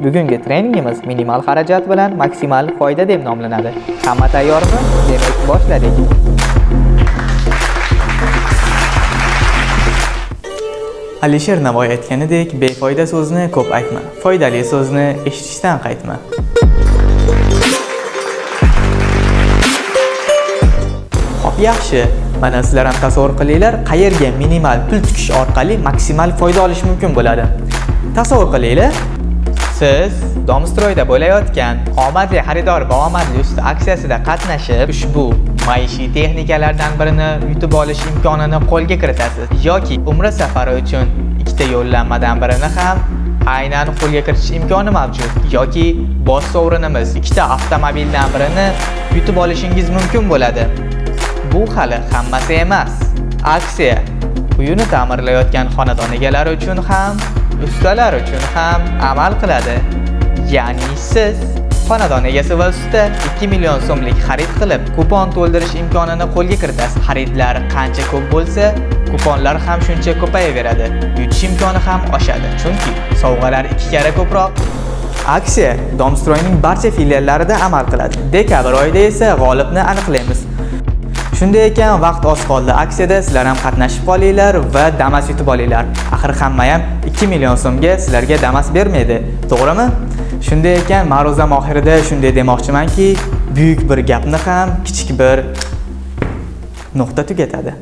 Bugungi treningimiz minimal xarajat bilan maksimal foyda deb nomlanadi. Hamma tayyormi? Demak, boshladik. Alisher Navoiy aytganidek, befoyda so'zni ko'p aytma, foydali so'zni eshitishdan qaytma. Xo'p, yaxshi. Mana sizlar ham tasavvur qilinglar, qayerga minimal pul tikish orqali maksimal foyda olish mumkin bo'ladi. Tasavvur qilinglar, siz Domstroyda bo'layotgan omadli xaridor va omadli usta aksiyasida qatnashib, ushbu maishiy texnikalardan birini yutib olish imkonini qo'lga kiritasiz yoki umra safari uchun ikkita yo'llanmadan birini ham aynan qo'lga kiritish imkoni mavjud yoki bosh sovrinimiz ikkita avtomobildan birini yutib olishingiz mumkin bo'ladi. Bu hali hammasi emas. Aksiya uyini ta'mirlayotgan xonadon egalari uchun ham, ustalar uchun ham amal qiladi. Ya'ni siz xonadon egasi va usta 2 million so'mlik xarid qilib, kupon to'ldirish imkonini qo'lga kiritasiz. Xaridlar qancha ko'p bo'lsa, kuponlar ham shuncha ko'payaveradi. Yutish imkoni ham oshadi, chunki sovg'alar ikki karra ko'proq. Aksiya Domstroyning barcha filiallarida amal qiladi. Dekabr oyida esa g'olibni aniqlaymiz. Shunday ekan, vaqt oz qoldi. Aksiyada sizlar ham qatnashib qolinglar va Damas yutib olinglar. Axir hamma ham 2 million so'mga sizlarga Damas bermaydi, to'g'rimi? Shunday ekan, ma'ruza oxirida shunday demoqchimanki, buyuk bir gapni ham kichik bir nuqta tugatadi.